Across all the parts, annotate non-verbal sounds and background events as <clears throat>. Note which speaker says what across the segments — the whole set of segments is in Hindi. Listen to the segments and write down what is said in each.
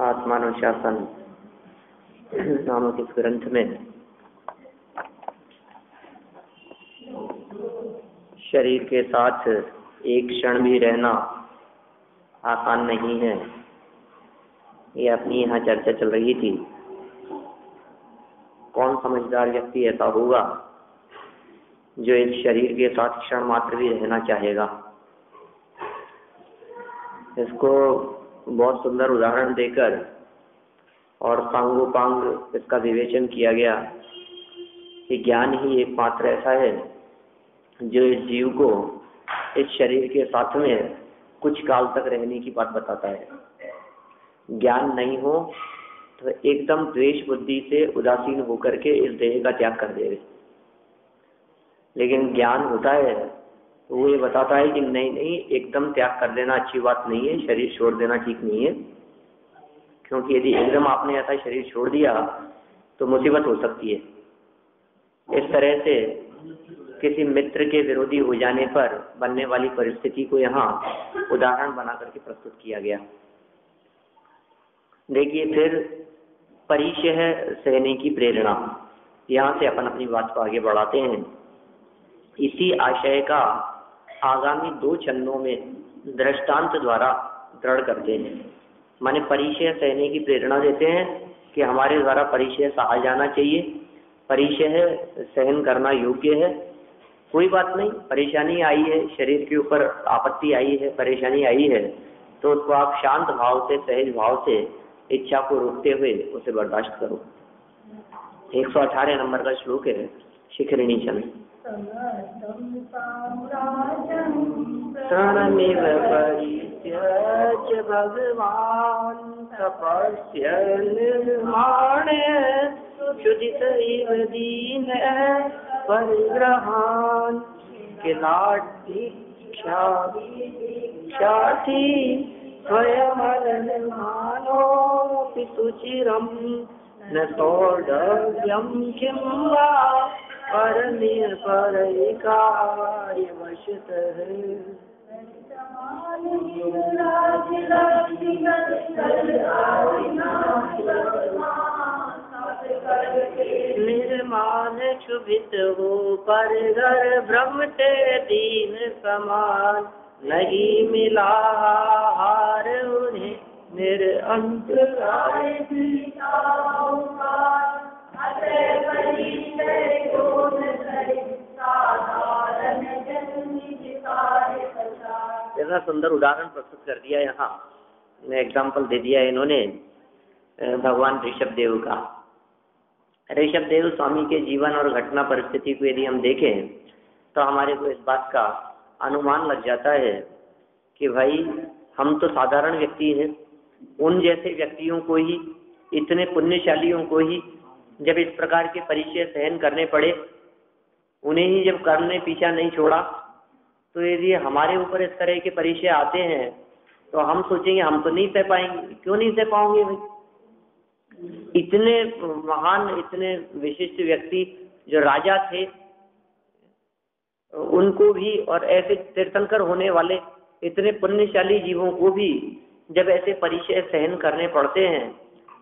Speaker 1: आत्मानुशासन नामक इस ग्रंथ में शरीर के साथ एक क्षण भी रहना आसान नहीं है। ये अपनी यहाँ चर्चा चल रही थी। समझदार व्यक्ति ऐसा होगा जो एक शरीर के साथ क्षण मात्र भी रहना चाहेगा। इसको बहुत सुंदर उदाहरण देकर और सांगोपांग इसका विवेचन किया गया कि ज्ञान ही एक एकमात्र ऐसा है जो इस जीव को इस शरीर के साथ में कुछ काल तक रहने की बात बताता है। ज्ञान नहीं हो तो एकदम द्वेष बुद्धि से उदासीन होकर के इस देह का त्याग कर देवे लेकिन ज्ञान होता है तो वो ये बताता है कि नहीं नहीं, एकदम त्याग कर देना अच्छी बात नहीं है, शरीर छोड़ देना ठीक नहीं है। क्योंकि यदि एकदम आपने ऐसा शरीर छोड़ दिया तो मुसीबत हो सकती है। इस तरह से किसी मित्र के विरोधी हो जाने पर, बनने वाली परिस्थिति को यहाँ उदाहरण बना करके प्रस्तुत किया गया। देखिए, फिर परिचय सहने की प्रेरणा। यहाँ से अपन अपनी बात को आगे बढ़ाते हैं। इसी आशय का आगामी दो छंदों में दृष्टांत द्वारा दृढ़ करते हैं। माने परिचय सहने की प्रेरणा देते हैं कि हमारे द्वारा परिचय सहा जाना चाहिए। परिचय सहन करना योग्य है। कोई बात नहीं, परेशानी आई है, शरीर के ऊपर आपत्ति आई है, परेशानी आई है तो उसको आप शांत भाव से, सहज भाव से इच्छा को रोकते हुए उसे बर्दाश्त करो। एक सौ अठारह नंबर का श्लोक है शिखरिणी चंद क्षणमिव परित्यज भगवान क्षुदित इव परिग्रहान स्वयमलमानोऽपि न सौढव्यं किं वा परनिर्परैकार्यवशतः। निर्माण क्षुभित हो पर घर भ्रमते दीन समान नहीं मिला हार उन्हें निरंत ऐसा सुंदर उदाहरण प्रस्तुत कर दिया यहाँ। एग्ज़ाम्पल दे दिया इन्होंने भगवान ऋषभ देव का। ऋषभ देव स्वामी के जीवन और घटना परिस्थिति को यदि हम देखें तो हमारे को इस बात का अनुमान लग जाता है कि भाई, हम तो साधारण व्यक्ति हैं। उन जैसे व्यक्तियों को ही, इतने पुण्यशालियों को ही, जब इस प्रकार के परिचय सहन करने पड़े, उन्हें ही जब करने पीछा नहीं छोड़ा तो यदि हमारे ऊपर इस तरह के परिचय आते हैं तो हम सोचेंगे, हम तो नहीं सह पाएँगे। क्यों नहीं सह पाओगे भाई? इतने महान, इतने विशिष्ट व्यक्ति जो राजा थे उनको भी और ऐसे तीर्थंकर होने वाले इतने पुण्यशाली जीवों को भी जब ऐसे परिचय सहन करने पड़ते हैं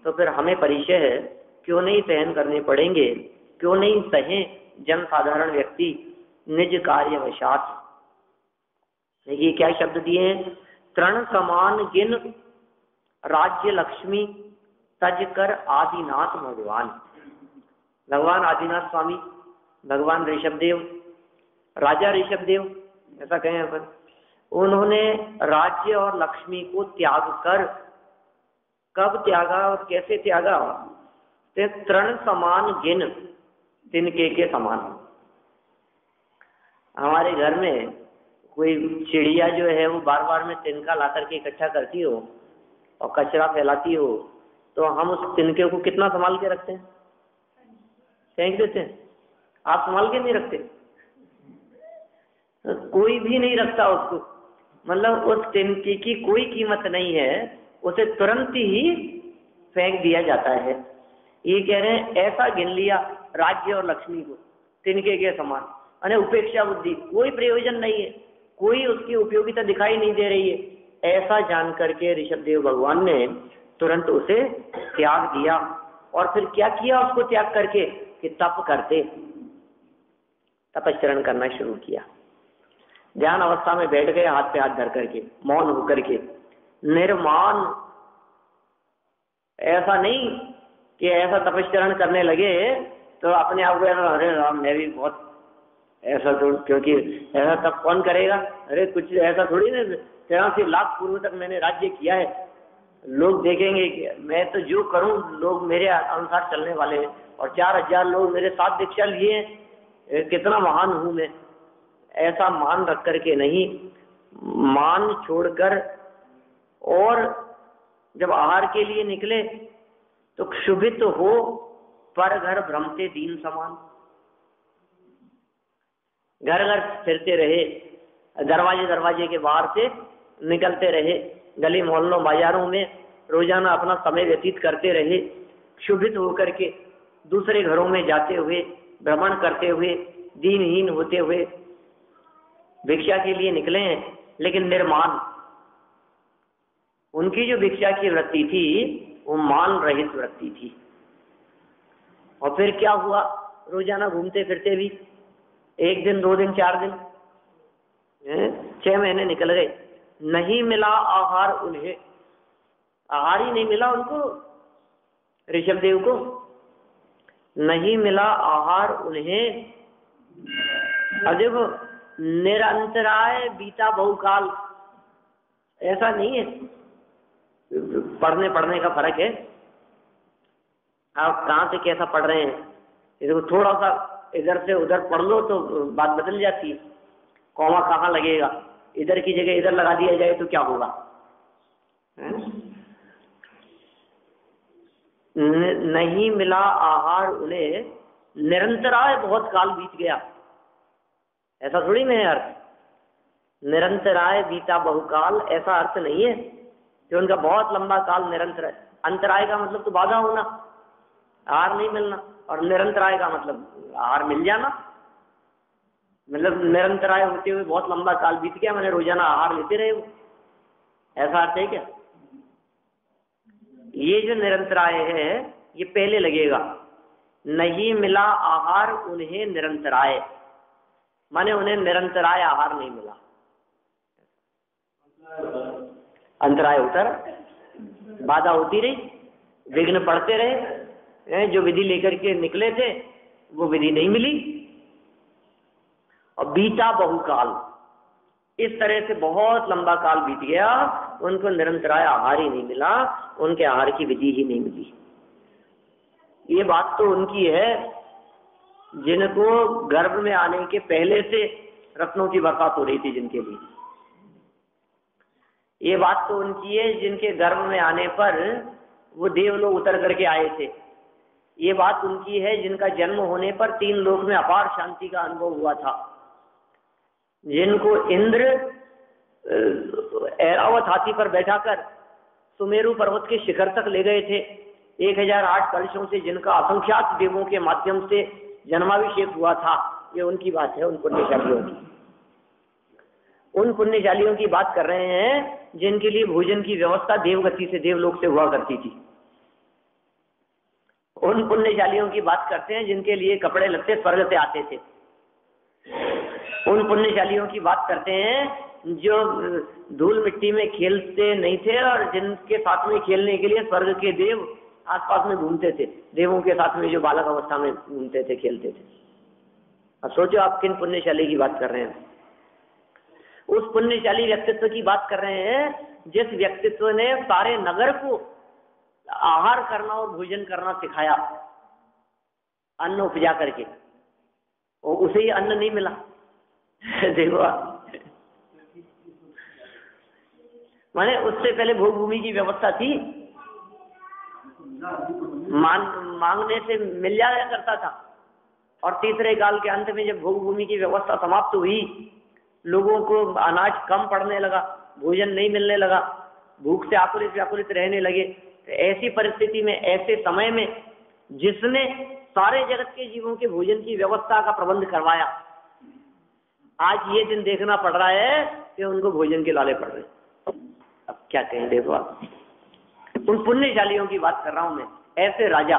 Speaker 1: तो फिर हमें परिचय है, क्यों नहीं सहन करने पड़ेंगे? क्यों नहीं सहे जन साधारण व्यक्ति निज कार्य वशात देखिए, क्या शब्द दिए हैं? तृण समान गिन राज्य लक्ष्मी तज कर आदिनाथ भगवान। भगवान आदिनाथ स्वामी, भगवान ऋषभदेव राजा ऋषभदेव ऐसा कहें अपन। उन्होंने राज्य और लक्ष्मी को त्याग कर, कब त्यागा और कैसे त्यागा? ते तृण समान गिन, तिनके के समान। हमारे घर में कोई चिड़िया जो है, वो बार बार में तिनका ला करके इकट्ठा करती हो और कचरा फैलाती हो तो हम उस तिनके को कितना संभाल के रखते हैं? फेंक देते हैं। आप संभाल के नहीं रखते? कोई भी नहीं रखता उसको। मतलब उस तिनके की कोई कीमत नहीं है, उसे तुरंत ही फेंक दिया जाता है। ये कह रहे हैं, ऐसा गिन लिया राज्य और लक्ष्मी को, तिनके के समान। अने उपेक्षा बुद्धि, कोई प्रयोजन नहीं है। कोई उसकी उपयोगिता दिखाई नहीं दे रही है। ऐसा जान करके ऋषभ देव भगवान ने तुरंत उसे त्याग दिया। और फिर क्या किया उसको त्याग करके? कि तप करते। तपस्रण करना शुरू किया। ध्यान अवस्था में बैठ गए हाथ पे हाथ धर करके, मौन होकर के। निर्माण। ऐसा नहीं कि ऐसा तपस्चरण करने लगे तो अपने आप को अरे राम, मैं भी बहुत ऐसा तो क्योंकि ऐसा तब कौन करेगा? अरे कुछ ऐसा थोड़ी ना तिरासी लाख पूर्व तक मैंने राज्य किया है। लोग देखेंगे कि मैं तो जो करूँ, लोग मेरे अनुसार चलने वाले हैं। और चार हज़ार लोग मेरे साथ दीक्षा लिए कितना महान हूँ मैं। ऐसा मान रख करके नहीं, मान छोड़कर और जब आहार के लिए निकले तो क्षुभित हो, पर घर भ्रमते दीन समान। घर घर फिरते रहे, दरवाजे दरवाजे के बाहर से निकलते रहे, गली मोहल्लों, बाजारों में रोज़ाना अपना समय व्यतीत करते रहे, क्षुभित होकर के दूसरे घरों में जाते हुए, भ्रमण करते हुए, दीनहीन होते हुए भिक्षा के लिए निकले हैं, लेकिन निर्माण। उनकी जो भिक्षा की वृत्ति थी, वो मान रहित वृत्ति थी। और फिर क्या हुआ? रोज़ाना घूमते फिरते भी, एक दिन, दो दिन, चार दिन छह महीने निकल गए। नहीं मिला आहार उन्हें। आहार ही नहीं मिला उनको ऋषभ देव को। नहीं मिला आहार उन्हें। देखो निरंतराय बीता बहुकाल। ऐसा नहीं है। पढ़ने पढ़ने का फ़र्क है। आप कहाँ से कैसा पढ़ रहे हैं? देखो थोड़ा सा इधर से उधर पढ़ लो तो बात बदल जाती है। कौमा कहाँ लगेगा? इधर की जगह इधर लगा दिया जाए तो क्या होगा? नहीं मिला आहार उन्हें। निरंतराय बहुत काल बीत गया। ऐसा थोड़ी नहीं अर्थ। निरंतराय बीता बहुकाल, ऐसा अर्थ नहीं है कि उनका बहुत लंबा काल निरंतर अंतराय का मतलब तो बाधा होना आहार नहीं मिलना, और निरंतराय का मतलब आहार मिल जाना। मतलब निरंतराय होते हुए बहुत लंबा काल बीत गया, मैंने रोज़ाना आहार लेते रहे वो। ऐसा अर्थ है क्या? ये जो निरंतराय है, ये पहले लगेगा। नहीं मिला आहार, उन्हें निरंतराय माने उन्हें निरंतराय आहार नहीं मिला। अंतराय होता रहा बाधा होती रही, विघ्न पड़ते रहे जो विधि लेकर के निकले थे, वो विधि नहीं मिली। और बीता बहुकाल, इस तरह से बहुत लंबा काल बीत गया, उनको निरंतराय आहार ही नहीं मिला, उनके आहार की विधि ही नहीं मिली। ये बात तो उनकी है जिनको गर्भ में आने के पहले से रत्नों की बरसात हो रही थी जिनके लिए। ये बात तो उनकी है, जिनके गर्भ में आने पर वो देव लोग उतर करके आए थे। ये बात उनकी है, जिनका जन्म होने पर तीन लोग में अपार शांति का अनुभव हुआ था। जिनको इंद्र एरावत हाथी पर बैठाकर सुमेरु पर्वत के शिखर तक ले गए थे। एक हज़ार आठ कलशों से जिनका असंख्यात देवों के माध्यम से जन्माभिषेक हुआ था, ये उनकी बात है, उन पुण्यशालियों की। उन पुण्यशालियों की बात कर रहे हैं, जिनके लिए भोजन की व्यवस्था देवगति से, देवलोक से हुआ करती थी। उन पुण्यशालियों की बात करते हैं, जिनके लिए कपड़े लगते स्वर्ग से आते थे। उन पुण्यशालियों की बात करते हैं, जो धूल मिट्टी में खेलते नहीं थे, और जिनके साथ में खेलने के लिए स्वर्ग के देव आसपास में घूमते थे, देवों के साथ में जो बालक अवस्था में घूमते थे, खेलते थे। अब सोचो आप किन पुण्यशाली की बात कर रहे हैं। उस पुण्यशाली व्यक्तित्व की बात कर रहे हैं, जिस व्यक्तित्व ने सारे नगर को आहार करना और भोजन करना सिखाया, अन्न उपजा करके। और उसे ही अन्न नहीं मिला। देखो माने उससे पहले भोग भूमि की व्यवस्था थी मांग मांगने से मिल जाया करता था। और तीसरे काल के अंत में जब भोग भूमि की व्यवस्था समाप्त हुई, लोगों को अनाज कम पड़ने लगा, भोजन नहीं मिलने लगा, भूख से आकुलित, व्याकुलित रहने लगे। तो ऐसी परिस्थिति में, ऐसे समय में, जिसने सारे जगत के जीवों के भोजन की व्यवस्था का प्रबंध करवाया, आज ये दिन देखना पड़ रहा है कि उनको भोजन के लाले पड़ रहे अब क्या कहें, देखो आप। उन पुण्यशालियों की बात कर रहा हूँ मैं। ऐसे राजा।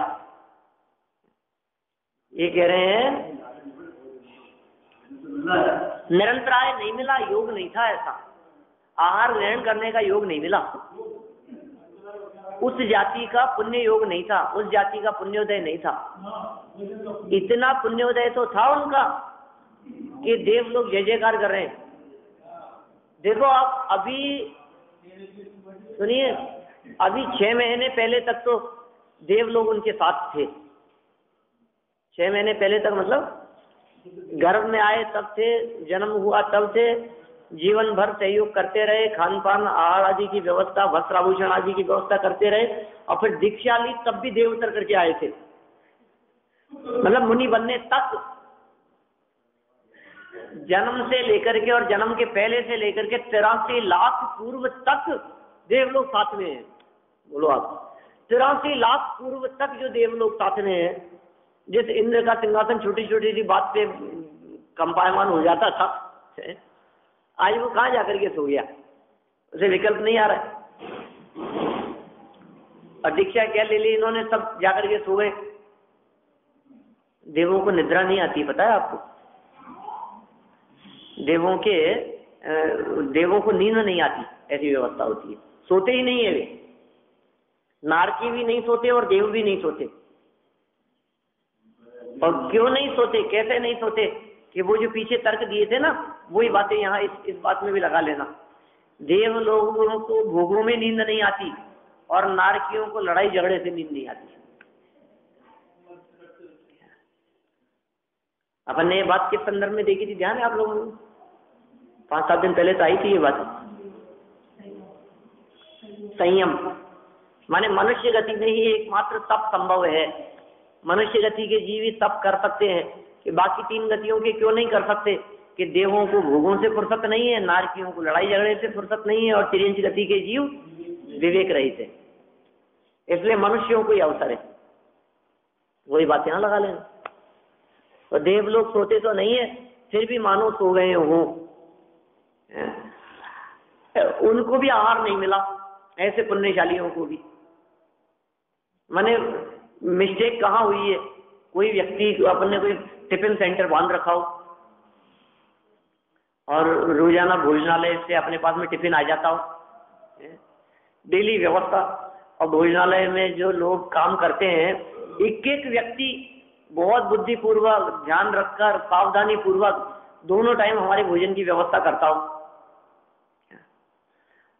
Speaker 1: ये कह रहे हैं, निरंतराय नहीं मिला, योग नहीं था ऐसा। आहार ग्रहण करने का योग नहीं मिला। उस जाति का पुण्य योग नहीं था, उस जाति का पुण्योदय नहीं था। इतना पुण्योदय तो था उनका कि देव लोग जय जयकार कर रहे हैं। देखो आप अभी सुनिए अभी छह महीने पहले तक तो देव लोग उनके साथ थे। छह महीने पहले तक मतलब गर्भ में आए तब थे, जन्म हुआ तब थे, जीवन भर सहयोग करते रहे खान पान आहार आदि की व्यवस्था वस्त्र आभूषण आदि की व्यवस्था करते रहे और फिर दीक्षा ली, तब भी देव उतर करके आए थे। मतलब मुनि बनने तक जन्म से लेकर के और जन्म के पहले से लेकर के तिरासी लाख पूर्व तक देव लोग साथ में हैं। बोलो आप। तिरासी लाख पूर्व तक जो देव लोग साथ हैं, जिस इंद्र का सिंहासन छोटी छोटी सी बात पे कंपायमान हो जाता था, आज वो कहाँ जाकर के सो गया? उसे विकल्प नहीं आ रहा है। और दीक्षा क्या ले ली इन्होंने, सब जाकर के सो गए। देवों को निद्रा नहीं आती, पता है आपको? देवों के देवों को नींद नहीं आती, ऐसी व्यवस्था होती है। सोते ही नहीं है वे। नारकी भी नहीं सोते और देव भी नहीं सोते। और क्यों नहीं सोते? कैसे नहीं सोते? कि वो जो पीछे तर्क दिए थे ना, वही बातें यहाँ इस इस बात में भी लगा लेना। देव लोगों को भोगों में नींद नहीं आती और नारकियों को लड़ाई झगड़े से नींद नहीं आती। अपन ने बात किस संदर्भ में देखी थी? ध्यान है आप लोगों को पाँच सात दिन पहले तो आई थी ये बात। संयम। माने मनुष्य गति में ही एकमात्र तप संभव है। मनुष्य गति के जीव ही तप कर सकते हैं कि बाकी तीन गतियों के क्यों नहीं कर सकते? कि देवों को भोगों से फुर्सत नहीं है, नारकियों को लड़ाई झगड़े से फुर्सत नहीं है और त्रिंच गति के जीव विवेक रहित है। इसलिए मनुष्यों को ही अवसर है। वही बात यहाँ लगा लेना। और देव लोग सोते तो नहीं है, फिर भी मानो सो गए हो? उनको भी आहार नहीं मिला, ऐसे पुण्यशालियों को भी। मैंने मिस्टेक कहाँ हुई है? कोई व्यक्ति अपने कोई टिफ़िन सेंटर बाँध रखा हो और रोज़ाना भोजनालय से अपने पास में टिफ़िन आ जाता हो डेली व्यवस्था। और भोजनालय में जो लोग काम करते हैं एक एक व्यक्ति बहुत बुद्धिपूर्वक, ध्यान रखकर सावधानी पूर्वक दोनों टाइम हमारे भोजन की व्यवस्था करता हूँ।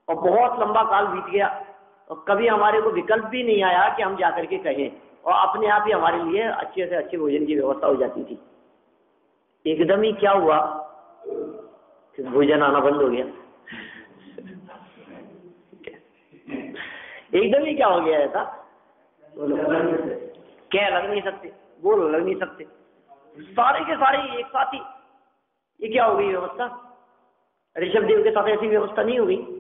Speaker 1: और बहुत लंबा काल बीत गया। और कभी हमारे को विकल्प भी नहीं आया कि हम जाकर के कहें। और अपने आप ही हमारे लिए अच्छे से अच्छे भोजन की व्यवस्था हो जाती थी। एकदम ही क्या हुआ? भोजन आना बंद हो गया। एकदम ही क्या हो गया ऐसा? क्या लग नहीं सकते। बोल, लग नहीं सकते। सारे के सारे एक साथ ही। ये क्या हो गई व्यवस्था? ऋषभ देव के साथ ऐसी व्यवस्था नहीं हो गई?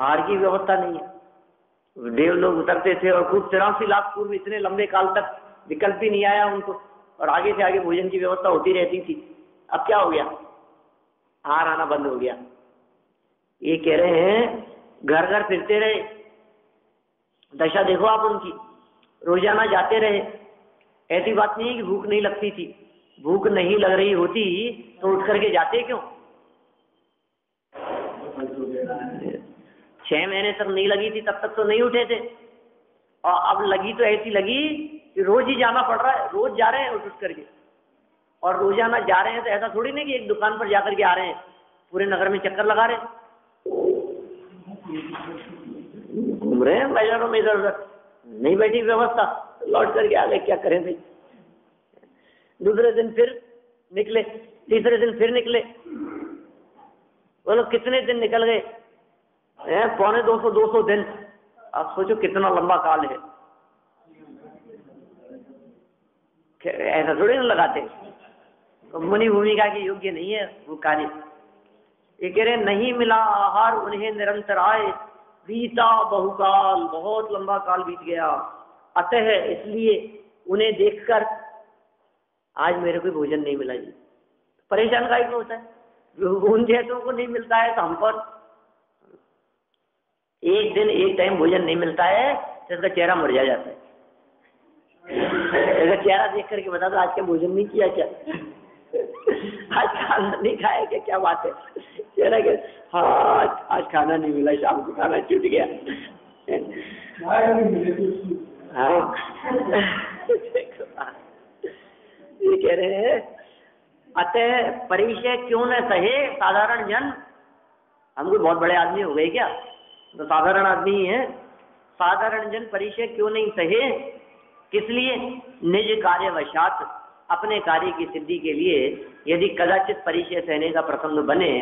Speaker 1: आहार की व्यवस्था नहीं है। देव लोग उतरते थे और कुछ तिरासी लाख पूर्व इतने लंबे काल तक विकल्प भी नहीं आया उनको और आगे से आगे भोजन की व्यवस्था होती रहती थी। अब क्या हो गया? आहार आना बंद हो गया। ये कह रहे हैं घर घर फिरते रहे। दशा देखो आप उनकी। रोज़ाना जाते रहे। ऐसी बात नहीं है कि भूख नहीं लगती थी। भूख नहीं लग रही होती तो उठ करके जाते क्यों? छह महीने तक नहीं लगी थी, तब तक तो नहीं उठे थे। और अब लगी तो ऐसी लगी कि रोज ही जाना पड़ रहा है, रोज जा रहे हैं उठ उठ करके। और रोज़ाना जा रहे हैं तो ऐसा थोड़ी नहीं कि एक दुकान पर जाकर के आ रहे हैं, पूरे नगर में चक्कर लगा रहे घूम रहे हैं बाजारों में इधर उधर। नहीं बैठी व्यवस्था, लौट करके आ गए, क्या करें भाई? दूसरे दिन फिर निकले, तीसरे दिन फिर निकले। बोलो, कितने दिन निकल गए? पौने दो सौ दो सौ दिन। आप सोचो कितना लंबा काल है। ऐसा थोड़ी ना लगाते। तो मुनि भूमिका के योग्य नहीं है वो कार्य। ये कह रहे नहीं मिला आहार, उन्हें निरंतर आए। बीता बहुकाल, बहुत लंबा काल बीत गया। अतः इसलिए उन्हें देखकर आज मेरे को भोजन नहीं मिला जी। परेशान का होता है। उन जैसों को नहीं मिलता है तो हम पर एक दिन एक टाइम भोजन नहीं मिलता है तो इसका चेहरा मर जाता है। इसका चेहरा देख करके बता दो, आज का भोजन नहीं किया क्या? आज खाना नहीं खाया क्या? क्या बात है? चेहरा के हाँ आज खाना नहीं मिला, शाम को खाना छूट गया। हाँ। ये कह रहे हैं, अतः परिचय क्यों न सहे, साधारण जन? हम कोई बहुत बड़े आदमी हो गए क्या? तो साधारण आदमी ही है। साधारण जन परिचय क्यों नहीं सहे? किस लिए? निज कार्यवशात अपने कार्य की सिद्धि के लिए यदि कदाचित परिचय सहने का प्रसंग बने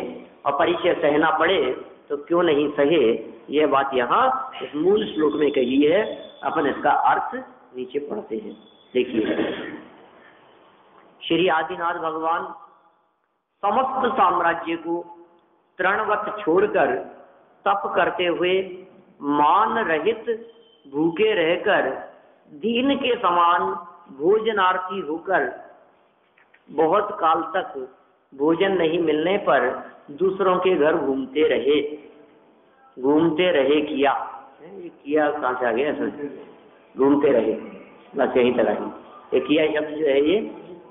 Speaker 1: और परिचय सहना पड़े तो क्यों नहीं सहे? यह बात यहाँ इस मूल श्लोक में कही है। अपन इसका अर्थ नीचे पढ़ते हैं। देखिए। श्री आदिनाथ भगवान समस्त साम्राज्य को तृणवत छोड़कर तप करते हुए मान रहित भूखे रहकर, दीन के समान भोजनार्थी होकर, बहुत काल तक भोजन नहीं मिलने पर दूसरों के घर घूमते रहे। घूमते रहे किया? ये किया कहाँ से आ गया सर घूमते रहे। बस यही तरह ही। ये किया शब्द जो है ये,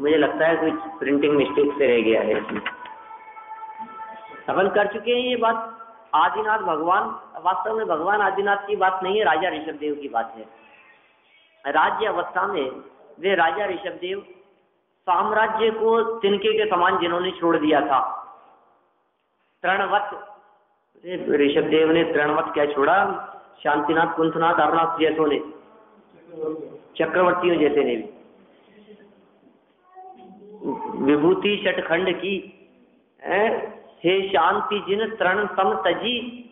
Speaker 1: मुझे लगता है कुछ प्रिंटिंग मिस्टेक से रह गया है अपन कर चुके हैं ये बात? आदिनाथ भगवान, वास्तव में भगवान आदिनाथ की बात नहीं है, राजा ऋषभ देव की बात है। राज्य अवस्था में वे राजा ऋषभ देव साम्राज्य को तिनके के समान जिन्होंने छोड़ दिया था। तृणवत ऋषभ देव ने तृणवत क्या छोड़ा? शांतिनाथ, कुंथनाथ अरुणाथ जैसों ने। चक्रवर्तियों जैसे ने भी। विभूति षटखंड की हे शांति जिन तरण सम तजी।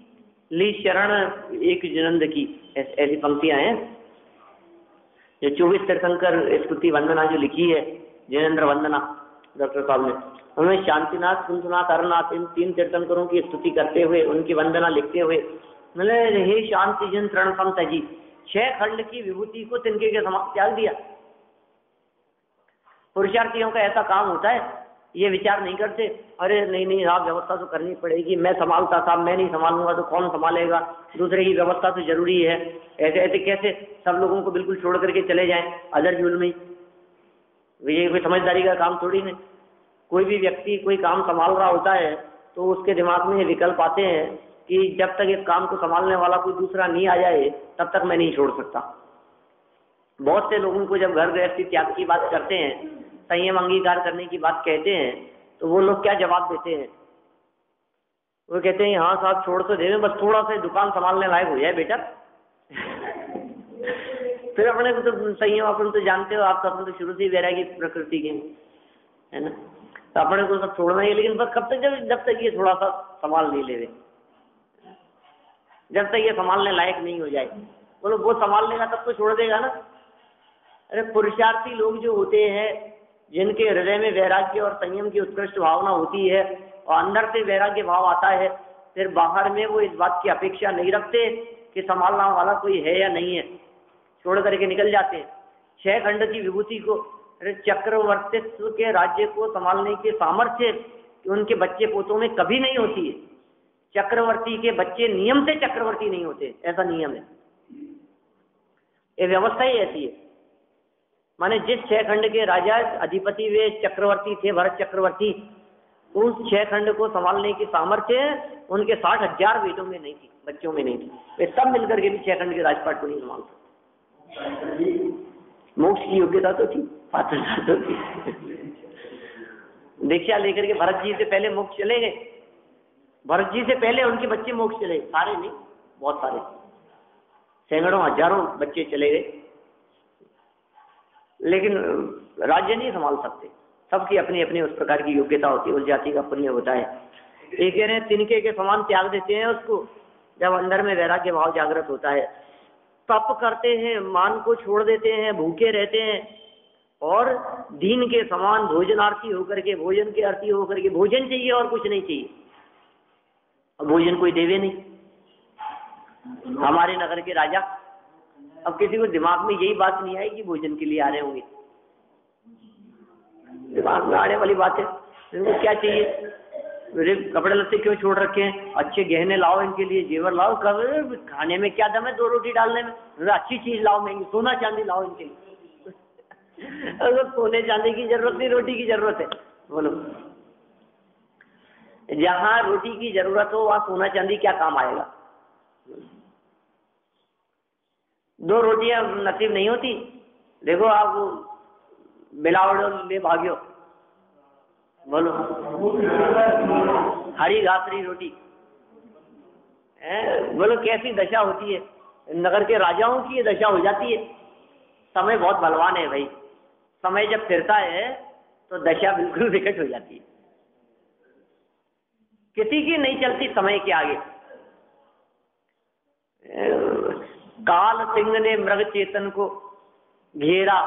Speaker 1: ली शरण एक जनंद की। ऐसी पंक्तियाँ हैं। जो चौबीस तीर्थंकर स्तुति वंदना जो लिखी है, जैनेन्द्र वंदना, डॉक्टर साहब ने। उन्होंने शांतिनाथ कुंथनाथ अरनाथ, इन तीन तीर्थंकरों की स्तुति करते हुए, उनकी वंदना लिखते हुए मैंने हे शांति जिन तरण सम तजी, छह खंड की विभूति को तिनके के समाप्त त्याग दिया। पुरुषार्थियों का ऐसा काम होता है ये विचार नहीं करते। अरे, नहीं नहीं, आप व्यवस्था तो करनी पड़ेगी। मैं संभालता था, मैं नहीं संभालूँगा तो कौन संभालेगा? दूसरे की व्यवस्था तो ज़रूरी है। ऐसे ऐसे कैसे सब लोगों को बिल्कुल छोड़ करके चले जाएँ अदर जुल में? ये कोई समझदारी का काम थोड़ी नहीं कोई भी व्यक्ति, कोई काम संभाल रहा होता है तो उसके दिमाग में विकल्प आते हैं कि जब तक इस काम को संभालने वाला कोई दूसरा नहीं आ जाए, तब तक मैं नहीं छोड़ सकता। बहुत से लोगों को जब घर गृहस्थी त्याग की बात करते हैं संयम अंगीकार करने की बात कहते हैं तो वो लोग क्या जवाब देते हैं? वो कहते हैं हाँ साहब, छोड़ तो दे बस थोड़ा सा दुकान संभालने लायक हो जाए, बेटा। <laughs> फिर अपने को तो संयम अपन तो जानते हो, आप तो अपने तो शुरू से ही वैरागी प्रकृति के, है ना? तो अपने को सब छोड़ना ही लेकिन बस कब तक, जब जब तक ये थोड़ा सा संभाल नहीं ले जब तक ये संभालने लायक नहीं हो जाए। बोलो वो संभाल लेगा, तब तो छोड़ देगा ना। अरे पुरुषार्थी लोग जो होते हैं जिनके हृदय में वैराग्य और संयम की उत्कृष्ट भावना होती है और अंदर से वैराग्य भाव आता है, फिर बाहर में वो इस बात की अपेक्षा नहीं रखते कि संभालना वाला कोई है या नहीं है। छोड़ करके निकल जाते। हैं छह खंड की विभूति को चक्रवर्तित्व के राज्य को संभालने के सामर्थ्य उनके बच्चे पोतों में कभी नहीं होती है। चक्रवर्ती के बच्चे नियम से चक्रवर्ती नहीं होते, ऐसा नियम है। ये व्यवस्था ही ऐसी है। माने जिस छह खंड के राजा अधिपति वे चक्रवर्ती थे, भरत चक्रवर्ती, उस छह खंड को संभालने की सामर्थ्य उनके साठ हज़ार वेदों में नहीं थी, बच्चों में नहीं थी। वे सब मिलकर के भी छह खंड के राजपाट को नहीं संभाल सकते। मोक्ष की योग्यता तो थी, पात्रता तो थी। दीक्षा लेकर के भरत जी से पहले मोक्ष चले गए। भरत जी से पहले उनके बच्चे मोक्ष चले सारे नहीं, बहुत सारे। सैकड़ों, हज़ारों बच्चे चले गए। लेकिन राज्य नहीं संभाल सकते। सबकी अपनी अपनी उस प्रकार की योग्यता होती है, उस जाति का पुण्य होता है। एक कह रहे हैं, तिनके के समान त्याग देते हैं उसको, जब अंदर में वैराग्य भाव जागृत होता है। तप करते हैं, मान को छोड़ देते हैं, भूखे रहते हैं, और दीन के समान भोजनार्थी होकर के, भोजन के अर्थी होकर के, भोजन चाहिए और कुछ नहीं चाहिए। भोजन कोई देवे नहीं। हमारे नगर के राजा अब किसी को दिमाग में यही बात नहीं आई कि भोजन के लिए आ रहे होंगे। दिमाग में आने वाली बात है। इनको क्या चाहिए? मेरे कपड़े लत्ते क्यों छोड़ रखे हैं? अच्छे गहने लाओ इनके लिए, जेवर लाओ। कब, खाने में क्या दम है दो रोटी डालने में? अच्छी चीज़ लाओ, महँगी, सोना चांदी लाओ इनके लिए। अगर सोने चांदी की ज़रूरत नहीं, रोटी की ज़रूरत है। बोलो। जहाँ रोटी की ज़रूरत हो, वहाँ सोना चांदी क्या काम आएगा? दो रोटियाँ नसीब नहीं होती। देखो आप मिलावट ले भाग्यो। बोलो। हरी घासरी रोटी। है? बोलो, कैसी दशा होती है? नगर के राजाओं की ये दशा हो जाती है। समय बहुत बलवान है भाई। समय जब फिरता है तो दशा बिल्कुल विकट हो जाती है। किसी की नहीं चलती समय के आगे। काल सिंह ने मृग चेतन को घेरा,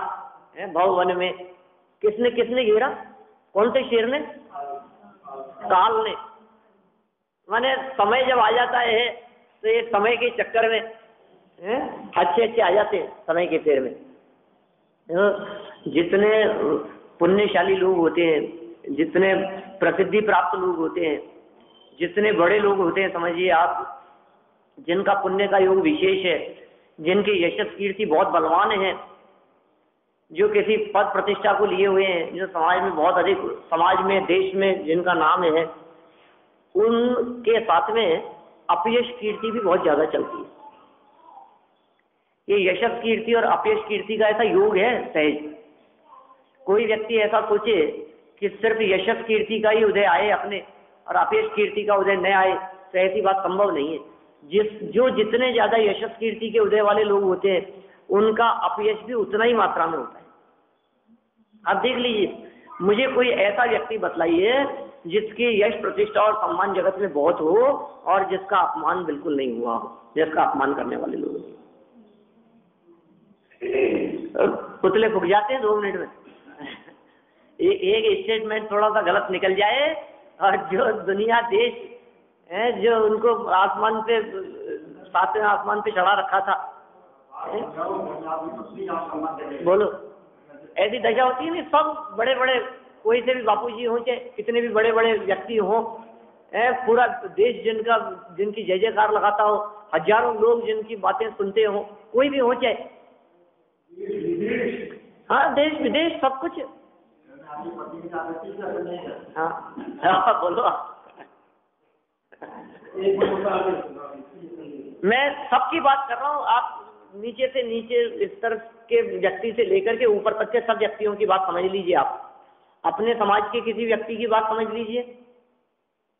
Speaker 1: है भवन में। किसने किसने घेरा? कौन से शेर ने? काल ने। माने समय जब आ जाता है तो ये समय के चक्कर में अच्छे अच्छे आ जाते हैं समय के फेर में। जितने पुण्यशाली लोग होते हैं, जितने प्रसिद्धि प्राप्त लोग होते हैं, जितने बड़े लोग होते हैं, समझिए आप, जिनका पुण्य का योग विशेष है जिनकी यशस कीर्ति बहुत बलवान है, जो किसी पद प्रतिष्ठा को लिए हुए हैं जो समाज में बहुत अधिक, समाज में, देश में जिनका नाम है, उनके साथ में अपयश कीर्ति भी बहुत ज़्यादा चलती है। ये यशस कीर्ति और अपयश कीर्ति का ऐसा योग है सहज। कोई व्यक्ति ऐसा सोचे कि सिर्फ़ यशस कीर्ति का ही उदय आए अपने और अपयश कीर्ति का उदय न आए तो ऐसी बात संभव नहीं है। जिस जो जितने ज़्यादा यशस कीर्ति के उदय वाले लोग होते हैं उनका अपयश भी उतना ही मात्रा में होता है। आप देख लीजिए मुझे कोई ऐसा व्यक्ति बतलाइए जिसकी यश प्रतिष्ठा और सम्मान जगत में बहुत हो और जिसका अपमान बिल्कुल नहीं हुआ हो जिसका अपमान करने वाले लोग पुतले फुक जाते हैं दो मिनट में। <laughs> ए, एक स्टेटमेंट थोड़ा सा गलत निकल जाए और जो दुनिया देश है, जो उनको आसमान पे, सातवें आसमान पे चढ़ा रखा था। बोलो। ऐसी दशा होती है सब बड़े बड़े कोई से भी बापू जी हो, चाहे कितने भी बड़े बड़े व्यक्ति हो पूरा देश जिनका, जिनकी जय जयकार लगाता हो, हज़ारों लोग जिनकी बातें सुनते हो, कोई भी हो, चाहे। हाँ देश, विदेश, सब कुछ। हाँ हाँ <laughs> बोलो। मैं सबकी बात कर रहा हूँ, आप नीचे से नीचे स्तर के व्यक्ति से लेकर के ऊपर तक के सब व्यक्तियों की बात समझ लीजिए आप। अपने समाज के किसी व्यक्ति की बात समझ लीजिए।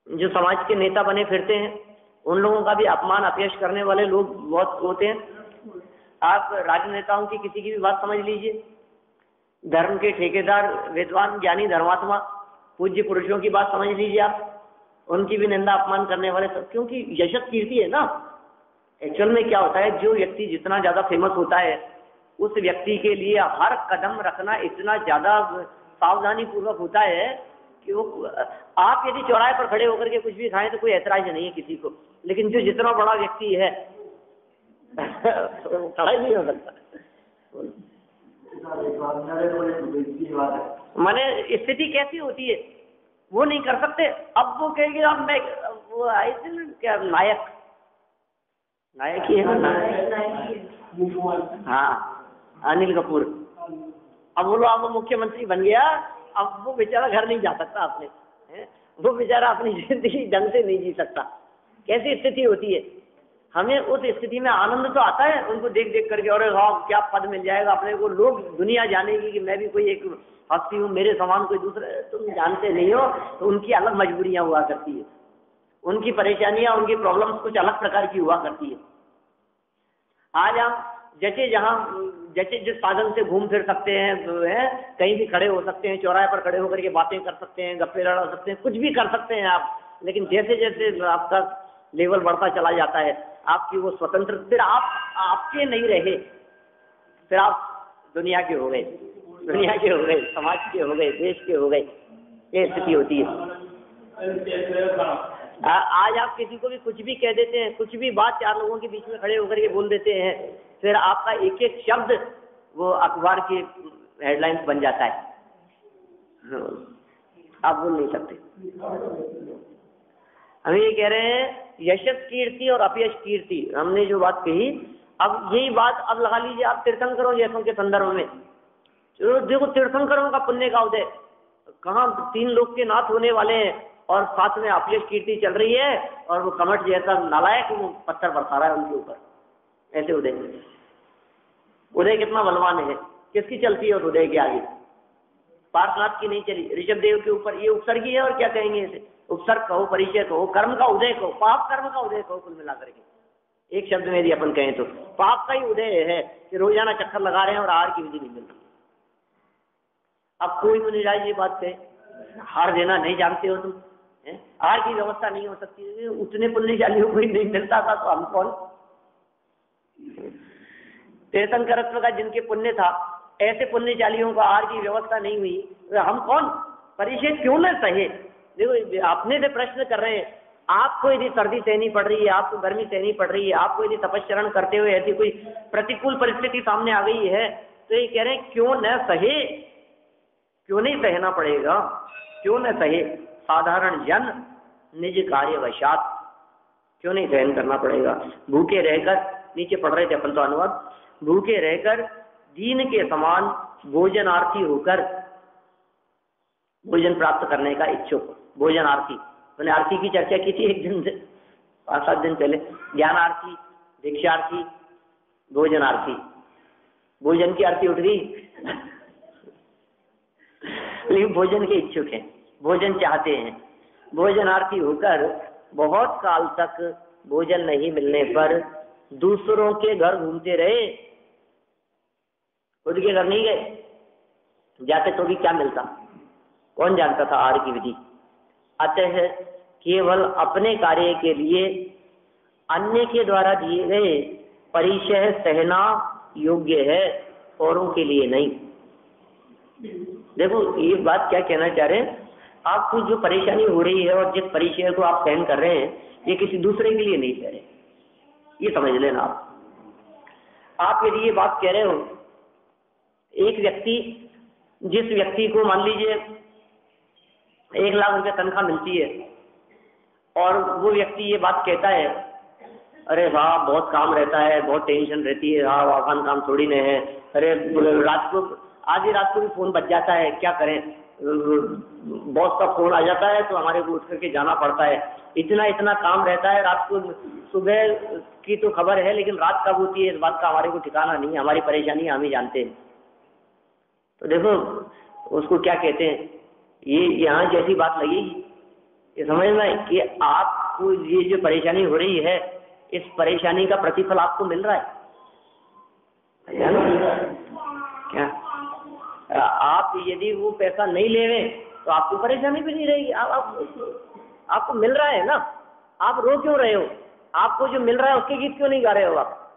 Speaker 1: जो समाज के नेता बने, फिरते हैं, उन लोगों का भी अपमान अपयश करने वाले लोग बहुत होते हैं। आप राजनेताओं की किसी की भी बात समझ लीजिए। धर्म के ठेकेदार, विद्वान, ज्ञानी, धर्मात्मा, पूज्य पुरुषों की बात समझ लीजिए आप। उनकी भी निंदा अपमान करने वाले सब क्योंकि यशत कीर्ति है ना। एक्चुअल में क्या होता है जो व्यक्ति जितना ज़्यादा फ़ेमस होता है उस व्यक्ति के लिए हर कदम रखना इतना ज़्यादा सावधानी पूर्वक होता है कि वो आप यदि चौराहे पर खड़े होकर के कुछ भी खाएँ तो कोई ऐतराज नहीं है किसी को। लेकिन जो जितना बड़ा व्यक्ति है <laughs> खड़ा ही नहीं हो सकता। मैंने स्थिति कैसी होती है? वो नहीं कर सकते। अब वो कहेंगे, अब मैं, वो आए थे ना क्या, नायक? नायक ही है हाँ अनिल कपूर। अब बोलो अब मुख्यमंत्री बन गया। अब वो बेचारा घर नहीं जा सकता अपने वो बेचारा अपनी <laughs> ज़िंदगी ढंग से नहीं जी सकता। कैसी स्थिति होती है? हमें उस स्थिति में आनंद तो आता है, उनको देख देख करके और हाँ क्या पद मिल जाएगा अपने को। लोग दुनिया जानेगी कि मैं भी कोई एक हस्ती हूँ, मेरे समान कोई दूसरे, तुम जानते नहीं हो तो उनकी अलग मजबूरियाँ हुआ करती है। उनकी परेशानियाँ, उनकी प्रॉब्लम्स कुछ अलग प्रकार की हुआ करती है। आज हम जैसे जहाँ, जैसे जिस साधन से घूम फिर सकते हैं है, कहीं भी खड़े हो सकते हैं, चौराहे पर खड़े होकर के बातें कर सकते हैं, गप्पे लड़ा सकते हैं, कुछ भी कर सकते हैं आप, लेकिन जैसे जैसे आपका लेवल बढ़ता चला जाता है आपकी वो स्वतंत्र फिर आप आपके नहीं रहे। फिर आप दुनिया के हो गए। दुनिया के हो गए समाज के हो गए देश के हो गए। ये स्थिति होती है। आ, आज आप किसी को भी कुछ भी कह देते हैं कुछ भी बात चार लोगों के बीच में खड़े होकर के बोल देते हैं फिर आपका एक एक शब्द वो अखबार की हेडलाइंस बन जाता है। हाँ, आप बोल नहीं सकते। हम ये कह रहे हैं, यशस कीर्ति और अपयश कीर्ति। हमने जो बात कही, अब यही बात अब लगा लीजिए, आप तीर्थंकरों जैसों के संदर्भ में। देखो, तीर्थंकरों का पुण्य का उदय। कहाँ तीन लोग के नाथ होने वाले हैं और साथ में अपयश कीर्ति चल रही है और वो कमट जैसा नालायक वो पत्थर बरसा रहा है उनके ऊपर। ऐसे उदय। उदय कितना बलवान है। किसकी चलती है उस उदय के आगे? पार्शनाथ की नहीं चली। ऋषभ देव के ऊपर ये उपसर्गी है और क्या कहेंगे इसे? उपसर्ग कहो, परिचय कहो, कर्म का उदय कहो, पाप कर्म का उदय कहो, कुल मिलाकर के। एक शब्द में यदि अपन कहें तो पाप का ही उदय है कि रोज़ाना चक्कर लगा रहे हैं और आहार की विधि नहीं मिल रही अब कोई मुनि राज ये बात कहे, हार देना नहीं जानते हो तुम आहार की व्यवस्था नहीं हो सकती, उतने पुण्यशालियों को ही नहीं मिलता था तो हम कौन? तीर्थंकरत्व का जिनके पुण्य था ऐसे पुण्यशालियों को आहार की व्यवस्था नहीं हुई तो हम कौन? परिचय क्यों न सहे? देखो, अपने से प्रश्न कर रहे हैं, आपको यदि सर्दी सहनी पड़ रही है, आपको गर्मी सहनी पड़ रही है, आपको यदि तपस्रण करते हुए ऐसी कोई प्रतिकूल परिस्थिति सामने आ गई है तो ये कह रहे हैं, क्यों न सहे? क्यों नहीं सहना पड़ेगा? क्यों न सहे? साधारण जन निज कार्य वशात क्यों नहीं सहन करना पड़ेगा? भूखे रहकर, नीचे पढ़ रहे थे अपन तो अनुवाद, भूखे रहकर दीन के समान भोजनार्थी होकर भोजन प्राप्त करने का इच्छुक। भोजन आरती मैंने आरती की चर्चा की थी एक दिन पाँच सात दिन पहले। ज्ञान आरती दीक्षार्थी भोजन आरती भोजन की आरती उठ गई। लेकिन भोजन के इच्छुक हैं। भोजन चाहते हैं। भोजन आरती होकर बहुत काल तक भोजन नहीं मिलने पर दूसरों के घर घूमते रहे। खुद के घर नहीं गए, जाते तो भी क्या मिलता? कौन जानता था आर की विधि? अतः केवल अपने कार्य के लिए अन्य के द्वारा दिए गए परिचय सहना योग्य है औरों के लिए नहीं। देखो, ये बात क्या कहना चाह रहे हैं? आपको जो परेशानी हो रही है और जिस परिचय को आप सहन कर रहे हैं, ये किसी दूसरे के लिए नहीं कह रहे। ये समझ लेना आप। आप यदि ये बात कह रहे हो एक व्यक्ति, जिस व्यक्ति को मान लीजिए एक लाख रुपया तनख्वाह मिलती है, और वो व्यक्ति ये बात कहता है, अरे वाह, बहुत काम रहता है, बहुत टेंशन रहती है हाँ वाफान काम थोड़ी नहीं है। अरे रात को आधी रात को भी फ़ोन बच जाता है, क्या करें? बॉस का फ़ोन आ जाता है तो हमारे को उठ करके जाना पड़ता है। इतना इतना काम रहता है रात को, सुबह की तो खबर है, लेकिन रात कब होती है, इस बात का हमारे को ठिकाना नहीं है, हमारी परेशानी हम ही जानते हैं। तो देखो उसको क्या कहते हैं? ये यहाँ जैसी बात लगेगी ये समझना कि आपको ये जो परेशानी हो रही है इस परेशानी का प्रतिफल आपको मिल रहा है? क्या? आप यदि वो पैसा नहीं ले रहे तो आपको परेशानी भी नहीं रहेगी। आप, आप आपको मिल रहा है ना? आप रो क्यों रहे हो? आपको जो मिल रहा है उसके गीत क्यों नहीं गा रहे हो आप?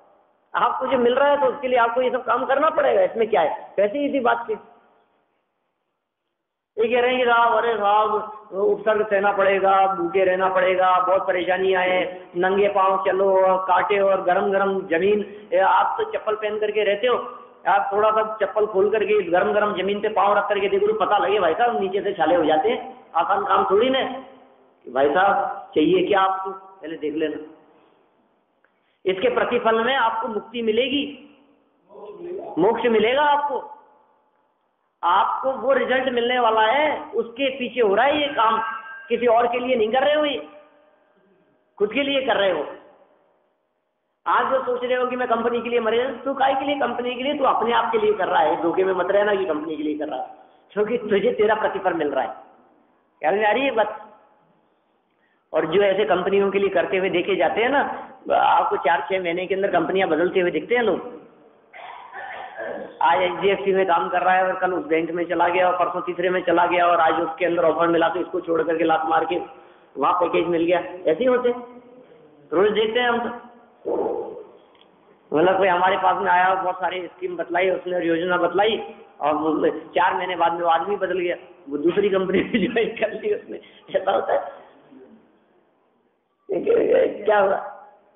Speaker 1: आपको जो मिल रहा है तो उसके लिए आपको ये सब काम करना पड़ेगा, इसमें क्या है? कैसी इसी बात की ये कह रहे हैं साहब, अरे साहब, उपसर्ग सहना पड़ेगा, भूखे रहना पड़ेगा, बहुत परेशानी आए, नंगे पाँव चलो, काटे और गरम गरम ज़मीन आप तो चप्पल पहन करके रहते हो, आप थोड़ा सा चप्पल खोल करके गरम गरम ज़मीन पे पाँव रख करके देखो तो पता लगे भाई साहब, नीचे से छाले हो जाते हैं, आसान काम थोड़ी ना भाई साहब, चाहिए क्या आपको? पहले देख लेना। इसके प्रतिफल में आपको मुक्ति मिलेगी। मोक्ष मिलेगा। आपको। आपको वो रिज़ल्ट मिलने वाला है उसके पीछे हो रहा है ये काम। किसी और के लिए नहीं कर रहे हो ये। खुद के लिए कर रहे हो। आज जो सोच रहे हो कि मैं कंपनी के लिए मरे तू काय के लिए कंपनी के लिए? तू अपने आप के लिए कर रहा है। धोखे में मत रहना कि कंपनी के लिए कर रहा है। क्योंकि तुझे तेरा प्रतिफल मिल रहा है। क्या आ रही है बात? और जो ऐसे कंपनियों के लिए करते हुए देखे जाते हैं ना आपको चार छह महीने के अंदर कंपनियाँ बदलते हुए दिखते हैं लोग। आज एच में काम कर रहा है और कल उस बैंक में चला गया और परसों तीसरे में चला गया और आज उसके अंदर ऑफ़र मिला तो इसको छोड़ करके लात मार के वहाँ पैकेज मिल गया। ऐसे ही होते रोज देखते हैं हम तो। मतलब कोई हमारे पास में आया और बहुत सारी स्कीम बतलाई, उसने योजना बतलाई और चार महीने बाद में वो आदमी बदल गया। वो दूसरी कंपनी में ज्वाइन कर ली उसने। ऐसा होता है। क्या हुआ?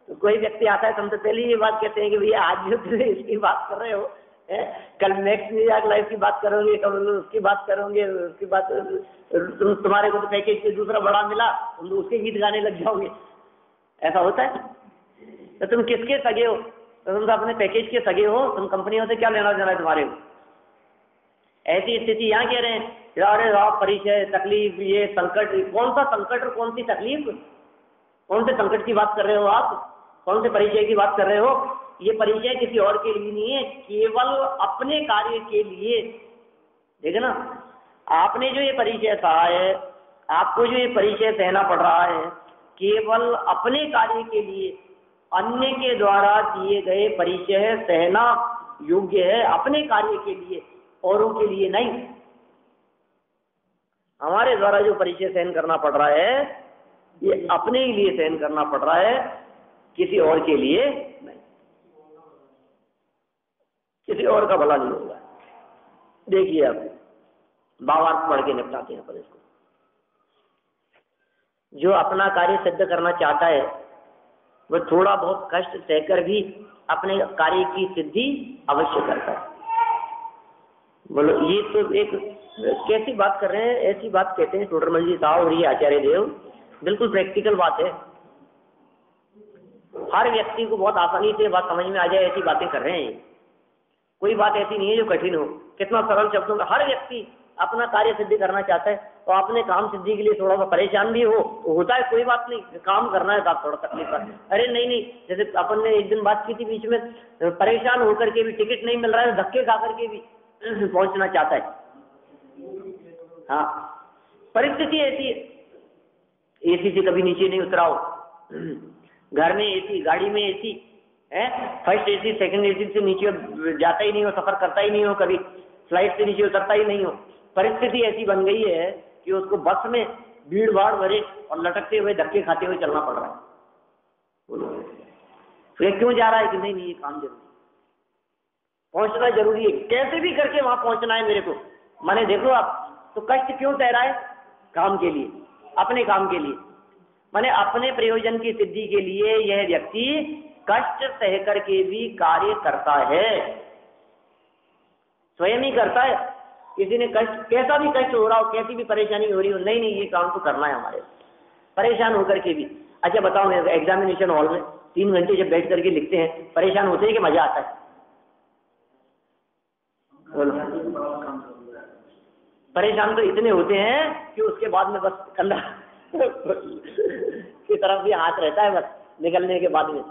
Speaker 1: तो कोई व्यक्ति आता है तो हम तो पहले ये बात कहते हैं कि भैया, आज जो इसकी बात कर रहे हो, है? कल नेक्स्ट न्यूयॉर्क लाइफ की बात करोगे, कल उसकी बात करोगे, उसकी बात, तुम, तुम्हारे को तो पैकेज से दूसरा बड़ा मिला, तुम तो उसके गीत गाने लग जाओगे। ऐसा होता है? तो तुम किसके सगे हो? तो तुम तो अपने पैकेज के सगे हो, तुम कंपनियों से क्या लेना देना है तुम्हारे को? ऐसी स्थिति यहाँ कह रहे हैं अरे आप परिचय, तकलीफ़, ये संकट, कौन सा संकट और कौन सी तकलीफ़? कौन से संकट की बात कर रहे हो आप? कौन से परिचय की बात कर रहे हो? ये परिचय किसी और के लिए नहीं है, केवल अपने कार्य के लिए। देखे ना, आपने जो ये परिचय कहा है, आपको जो ये परिचय सहना पड़ रहा है, केवल अपने कार्य के लिए, अन्य के द्वारा दिए गए परिचय सहना योग्य है अपने कार्य के लिए, औरों के लिए नहीं। हमारे द्वारा जो परिचय सहन करना पड़ रहा है, ये अपने ही लिए सहन करना पड़ रहा है किसी और के लिए नहीं। किसी और का भला नहीं होगा। देखिए आप बावार्थ पढ़ के निपटाते हैं पर इसको। जो अपना कार्य सिद्ध करना चाहता है, वह थोड़ा बहुत कष्ट सहकर भी अपने कार्य की सिद्धि अवश्य करता है। बोलो, ये तो एक कैसी बात कर रहे हैं? ऐसी बात कहते हैं टोटरमल जी साहब और ये आचार्य देव। बिल्कुल प्रैक्टिकल बात है। हर व्यक्ति को बहुत आसानी से बात समझ में आ जाए, ऐसी बातें कर रहे हैं। कोई बात ऐसी नहीं है जो कठिन हो। कितना सरल शब्दों का हर व्यक्ति अपना कार्य सिद्धि करना चाहता है तो अपने काम सिद्धि के लिए थोड़ा सा परेशान भी हो तो होता है, कोई बात नहीं। काम करना है आप थोड़ा तकलीफ़ पर अरे नहीं नहीं, जैसे अपन ने एक दिन बात की थी बीच में, परेशान होकर के भी, टिकट नहीं मिल रहा है धक्के खा करके भी <clears throat> पहुँचना चाहता है। हाँ परिस्थिति ऐसी है। एसी से कभी नीचे नहीं उतरा हो <clears throat> घर में एसी गाड़ी में एसी है? फ़र्स्ट एसी सेकंड एसी से नीचे जाता ही नहीं हो, सफ़र करता ही नहीं हो कभी। फ़्लाइट से नीचे उतरता ही नहीं हो। परिस्थिति ऐसी बन गई है कि उसको बस में भीड़ भाड़ भरे और लटकते हुए, धक्के खाते हुए चलना पड़ रहा है। बोलो। फिर क्यों जा रहा है कि नहीं नहीं, ये काम ज़रूरी पहुँचना ज़रूरी है। कैसे भी करके वहाँ पहुँचना है मेरे को। मैंने देखो आप तो कष्ट क्यों तैरा है काम के लिए। अपने काम के लिए। मैंने अपने प्रयोजन की सिद्धि के लिए यह व्यक्ति कष्ट सह करके भी कार्य करता है। स्वयं ही करता है। किसी ने कष्ट, कैसा भी कष्ट हो रहा हो, कैसी भी परेशानी हो रही हो, नहीं नहीं, ये काम तो करना है हमारे परेशान होकर के भी। अच्छा बताओ एग्जामिनेशन हॉल में तीन घंटे जब बैठ करके लिखते हैं, परेशान होते हैं कि मज़ा आता है? परेशान तो इतने होते हैं कि उसके बाद में बस कंधा की तरफ़ भी हाथ रहता है बस, निकलने के बाद में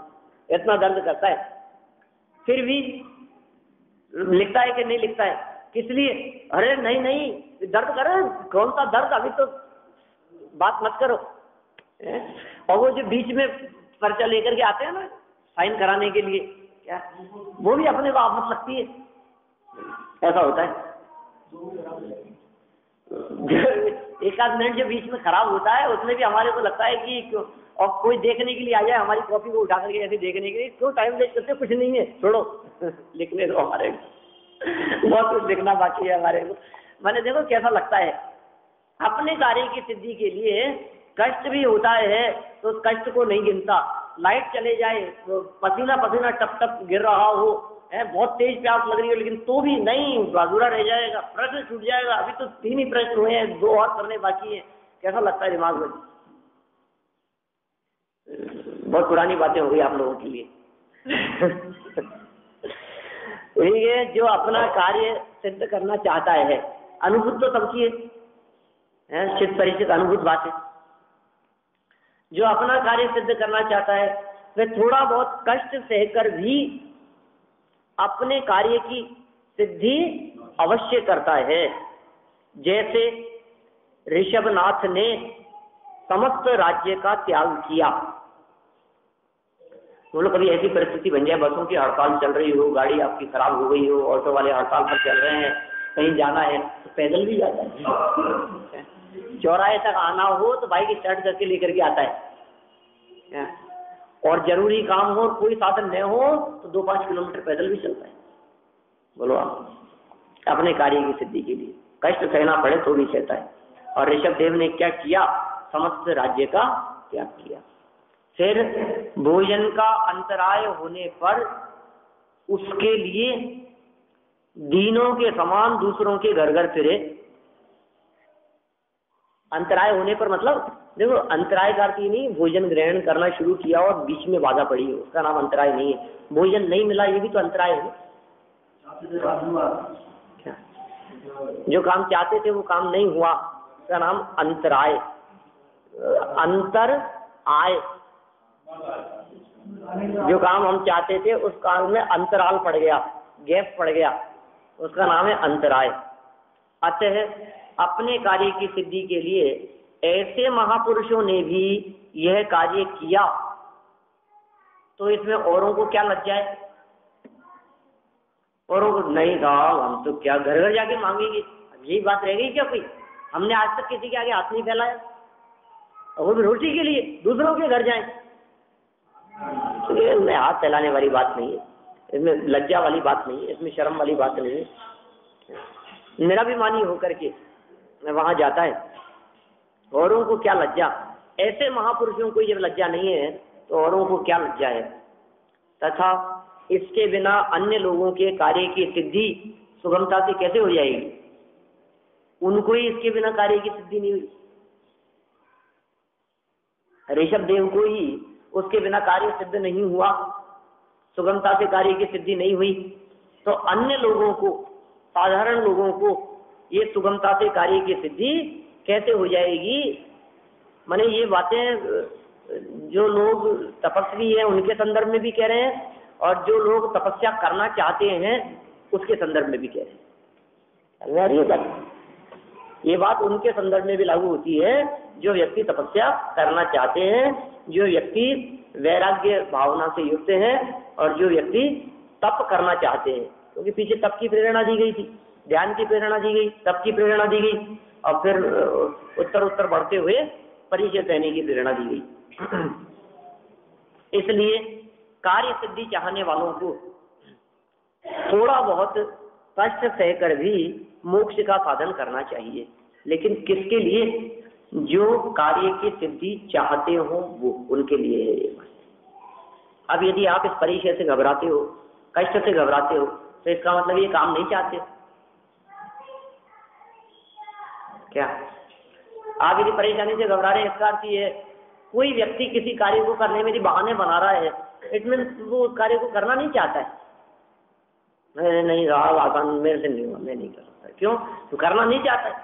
Speaker 1: इतना दर्द करता है। फिर भी लिखता है कि नहीं लिखता है? किस लिए? अरे नहीं नहीं, दर्द करे कौन सा दर्द? अभी तो बात मत करो। और वो जो बीच में पर्चा लेकर के आते हैं ना, साइन कराने के लिए, क्या? वो भी अपने को आफत लगती है। ऐसा होता है। एक आध मिनट जो बीच में खराब होता है, उसमें भी हमारे को लगता है कि और कोई देखने के लिए आ जाए, हमारी कॉपी को उठा करके ऐसे देखने के लिए क्यों टाइम वेस्ट करते कुछ नहीं है, छोड़ो। <laughs> लिखने दो हमारे <laughs> बहुत कुछ लिखना बाकी है हमारे को। मैंने देखो कैसा लगता है। अपने कार्य की सिद्धि के लिए कष्ट भी होता है तो कष्ट को नहीं गिनता। लाइट चले जाए पसीना पसीना टप टप गिर रहा हो है, बहुत तेज प्यास लग रही है, लेकिन तो भी नहीं अधूरा रह जाएगा, प्रश्न छूट जाएगा। अभी तो तीन ही प्रश्न हुए हैं, दो और करने बाकी है। कैसा लगता है दिमाग में? बहुत पुरानी बातें हो गई आप लोगों के लिए। <laughs> ठीक है, जो अपना कार्य सिद्ध करना चाहता है, अनुभूत तो सबकी है चित परिचित अनुभूत बात है। जो अपना कार्य सिद्ध करना चाहता है वह थोड़ा बहुत कष्ट सहकर भी अपने कार्य की सिद्धि अवश्य करता है। जैसे ऋषभनाथ ने समस्त राज्य का त्याग किया। बोलो कभी ऐसी परिस्थिति बन जाए, बसों की हड़ताल चल रही हो, गाड़ी आपकी खराब हो गई हो, ऑटो वाले हड़ताल पर चल रहे हैं, कहीं जाना है तो पैदल भी जाता है। चौराहे तक आना हो तो बाइक स्टार्ट करके लेकर के आता है। और ज़रूरी काम हो कोई साधन न हो तो दो पाँच किलोमीटर पैदल भी चलता है। बोलो आप, अपने कार्य की सिद्धि के लिए। कष्ट सहना पड़े तो भी सहता है। और ऋषभ देव ने क्या किया? समस्त राज्य का त्याग किया। फिर भोजन का अंतराय होने पर उसके लिए दीनों के समान दूसरों के घर घर फिरे। अंतराय होने पर मतलब देखो, अंतराय का अर्थ नहीं, भोजन ग्रहण करना शुरू किया और बीच में बाधा पड़ी उसका नाम अंतराय नहीं है। भोजन नहीं मिला, ये भी तो अंतराय है। जो काम चाहते थे, वो काम नहीं हुआ। उसका नाम अंतराय। अंतर आय। जो काम हम चाहते थे, उस काम में अंतराल पड़ गया, गैप पड़ गया। उसका नाम है अंतराय। अतः अपने कार्य की सिद्धि के लिए ऐसे महापुरुषों ने भी यह कार्य किया। तो इसमें औरों को क्या लग जाए औरों को, नहीं साहब, हम तो क्या घर घर जाके मांगेंगे? यही बात रह गई क्या कोई? हमने आज तक किसी के आगे हाथ नहीं फैलाया। और वो भी रोटी के लिए दूसरों के घर जाए। तो इसमें हाथ फैलाने वाली बात नहीं है। इसमें लज्जा वाली बात नहीं है, इसमें शर्म वाली बात नहीं है। मेरा भी मानी होकर के वहाँ जाता है। औरों को क्या लज्जा? ऐसे महापुरुषों को जब लज्जा नहीं है तो औरों को क्या लज्जा है? तथा इसके बिना अन्य लोगों के कार्य की सिद्धि सुगमता से कैसे हो जाएगी? उनको ही इसके बिना कार्य की सिद्धि नहीं हुई। ऋषभ देव को ही उसके बिना कार्य सिद्ध नहीं हुआ, सुगमता से कार्य की सिद्धि नहीं हुई। तो अन्य लोगों को, साधारण लोगों को ये सुगमता से कार्य की सिद्धि कैसे हो जाएगी? माने ये बातें, जो लोग तपस्वी हैं, उनके संदर्भ में भी कह रहे हैं, और जो लोग तपस्या करना चाहते हैं, उसके संदर्भ में भी कह रहे हैं। ये बात उनके संदर्भ में भी लागू होती है, जो व्यक्ति तपस्या करना चाहते हैं, जो व्यक्ति वैराग्य भावना से युक्त है, और जो व्यक्ति तप करना चाहते हैं। क्योंकि पीछे तप की प्रेरणा दी गई थी। ध्यान की प्रेरणा दी गई, तप की प्रेरणा दी गई और फिर उत्तर उत्तर बढ़ते हुए परिचय देने की प्रेरणा दी गई। <clears throat> इसलिए कार्य सिद्धि चाहने वालों को थोड़ा बहुत कष्ट सहकर भी मोक्ष का साधन करना चाहिए। लेकिन किसके लिए? जो कार्य की सिद्धि चाहते हो वो, उनके लिए है ये अब यदि आप इस परिचय से घबराते हो, कष्ट से घबराते हो तो इसका मतलब ये काम नहीं चाहते। क्या? आप यदि परेशानी से घबरा रहे हैं इसका अर्थ ये कोई व्यक्ति किसी कार्य को करने में यदि बहाने बना रहा है इट मीन वो उस कार्य को करना नहीं चाहता है। मैं नहीं रहा आसान, मेरे से नहीं हुआ, मैं नहीं कर सकता। क्यों? तो करना नहीं चाहता है।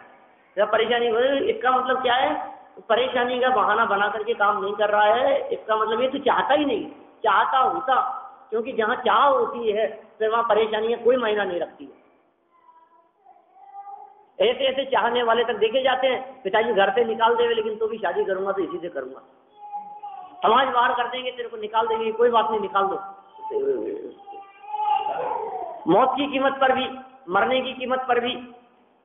Speaker 1: जब परेशानी हो, इसका मतलब क्या है? परेशानी का बहाना बना करके काम नहीं कर रहा है, इसका मतलब ये तो चाहता ही नहीं। चाहता होता, क्योंकि जहाँ चाह होती है, फिर वहाँ परेशानियाँ कोई मायना नहीं रखती है। ऐसे ऐसे चाहने वाले तक देखे जाते हैं, पिताजी घर से निकाल देवे, लेकिन तो भी शादी करूँगा तो इसी से करूँगा। समाज बाहर कर देंगे, तेरे को निकाल देंगे कोई बात नहीं, निकाल दो। मौत की कीमत पर भी, मरने की कीमत पर भी,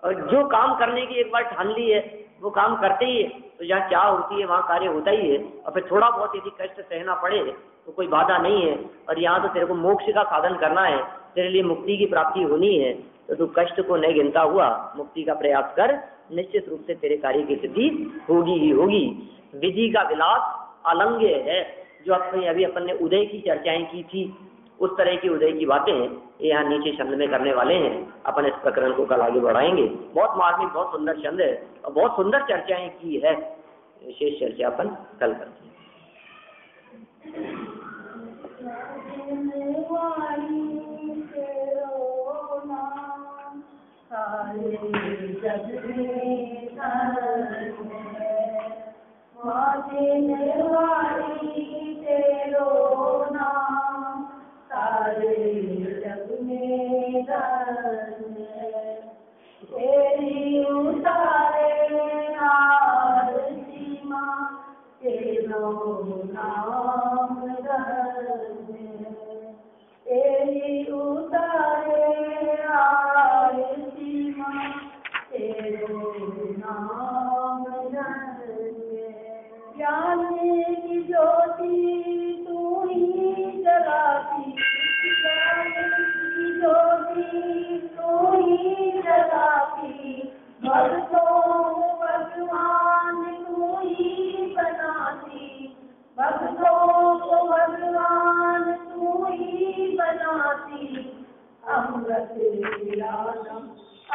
Speaker 1: और जो काम करने की एक बार ठान ली है, वो काम करते ही है तो जहाँ चाह होती है, वहाँ कार्य होता ही है, और फिर थोड़ा बहुत यदि कष्ट सहना पड़े तो कोई बाधा नहीं है, और यहाँ तो तेरे को मोक्ष का साधन करना है, तेरे लिए मुक्ति की प्राप्ति होनी है तो तू कष्ट को नहीं गिनता हुआ, मुक्ति का प्रयास कर, निश्चित रूप से तेरे कार्य की सिद्धि होगी ही होगी। विधि का विलास अलंग्य है, जो अपने, अभी अपन ने उदय की चर्चाएँ की थी। उस तरह की उदय की बातें ये यहाँ नीचे छंद में करने वाले हैं। अपन इस प्रकरण को कल आगे बढ़ाएँगे। बहुत मार्मिक, बहुत सुंदर छंद है और बहुत सुंदर चर्चाएँ की है। विशेष चर्चा अपन कल करते हैं। जग में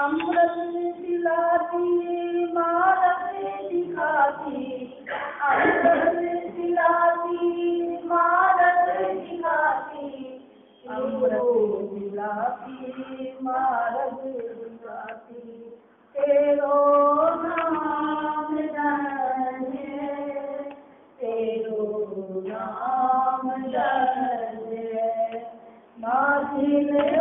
Speaker 2: अमृत पिलाती मानस दिखाती। अमृत पिलाती मानस दिखाती। अमृत पिलाती मानस दिखाती। तेरो नाम जाने, तेरो नाम जाने। माधिले